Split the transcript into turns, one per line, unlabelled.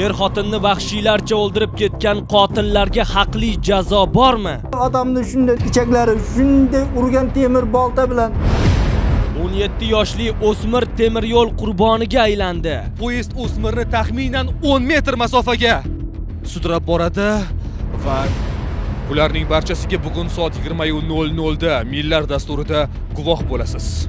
er xotinni vahshiylarcha o'ldirib ketgan qotillarga haqli jazo bormi?
Odamni shunday ichaklari shunday urgan temir bolta bilan.
17 yoshli o'smir temir yo'l qurboniga aylandi.
Poyezd o'smirni taxminan 10 metr masofaga sudrab boradi va bularning barchasiga bugun soat 20:00 da millar dasturida guvoh bo'lasiz.